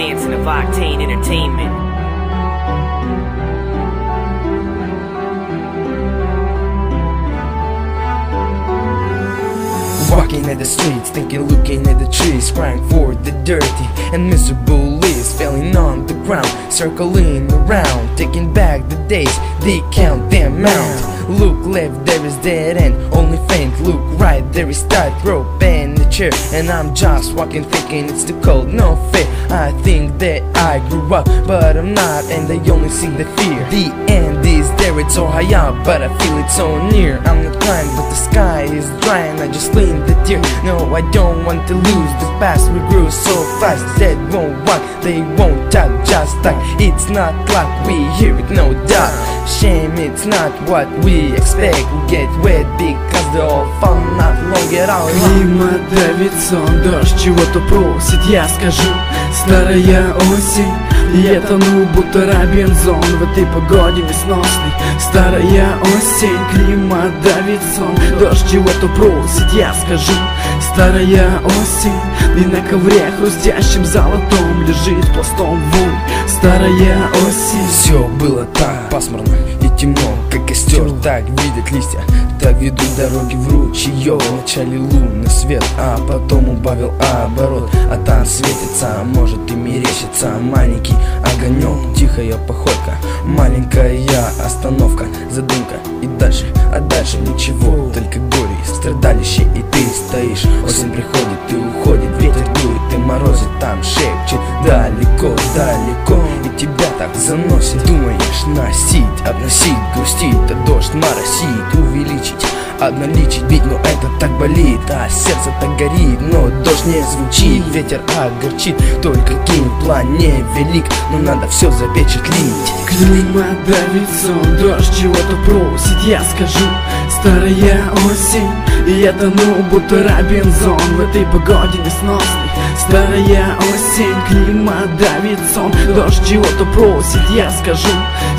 dancing of Octane Entertainment. Walking at the streets, thinking, looking at the trees, crying for the dirty and miserable leaves falling on the ground, circling around, taking back the days, they count them out. Look left, there is dead end, only faint. Look right, there is tight rope and a chair, and I'm just walking, thinking it's too cold, no fair. I think that I grew up, but I'm not, and I only see the fear. The end it's so high up, but I feel it so near. I'm not crying, but the sky is dry, and I just lean the tear. No, I don't want to lose the past. We grew so fast, that won't walk, they won't talk, just like it's not luck. We hear it, no doubt. Shame, it's not what we expect. We get wet because the all fun not long at all. Климат давит сон, дождь чего-то просит, я скажу Старая осень, Я тону, будто Робинзон. В этой погоде несносной Старая осень, климат давит сон. Дождь чего-то просит, я скажу. Старая осень, и на ковре хрустящим золотом Лежит пластом вой. Старая осень. Все было так пасмурно и темно, как костер. Так видят листья, так ведут дороги в ручье. Вначале лунный свет, а потом убавил оборот. А там светится, а может и мерещится Маленький огонек, тихая походка Маленькая остановка, задумка. И дальше, а дальше ничего Только горе, страдалище и ты стоишь. Осень приходит и уходит, ветер дует и морозит Там шепчет далеко, далеко так заносит. Думаешь носить, обносить, грустить Да дождь моросит, увеличить Обналичить бить, но это так болит. А сердце так горит, но дождь не звучит. Ветер огорчит, только кинь план не велик. Но надо все запечатлить. Климат давит сон, дождь чего-то просит, я скажу. Старая осень, и я тону, будто Робинзон. В этой погоде несносной Старая осень, климат давит сон. Дождь чего-то просит, я скажу.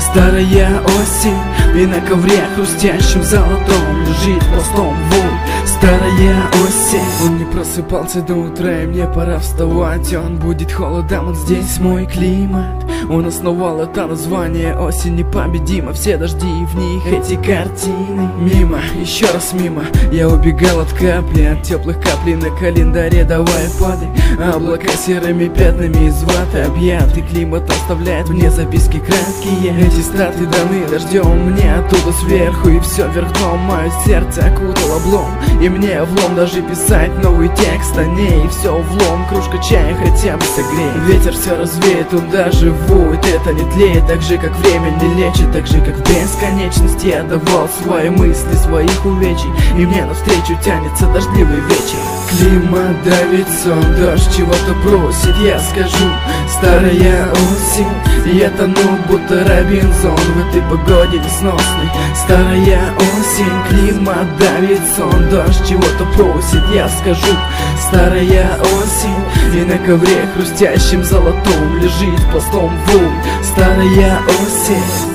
Старая осень, и на ковре хрустящим золотом Лежит пластом вой Старая осень. Он не просыпался до утра, и мне пора вставать. Он будет холодом, он здесь мой климат. Он основал это название Осень непобедима Все дожди в них, эти картины. Мимо, еще раз мимо Я убегал от капли, от теплых каплей на календаре. Давай падай, облака серыми пятнами из ваты. Объятый климат оставляет мне записки краткие. Эти страты даны дождем мне оттуда сверху И все вверх дном, мое сердце окутал облом И мне влом даже писать новый текст о ней И все влом, кружка чая хотя бы согреет Ветер все развеет, он даже воет Это не тлеет, так же как время не лечит Так же как в бесконечности я давал свои мысли, своих увечий И мне навстречу тянется дождливый вечер Климат давит сон, дождь чего-то просит, я скажу. Старая осень, я тону, будто Робинзон В этой погоде несносной Старая осень, климат давит сон Дождь чего-то просит, я скажу. Старая осень, и на ковре хрустящим золотом Лежит пластом вой Старая осень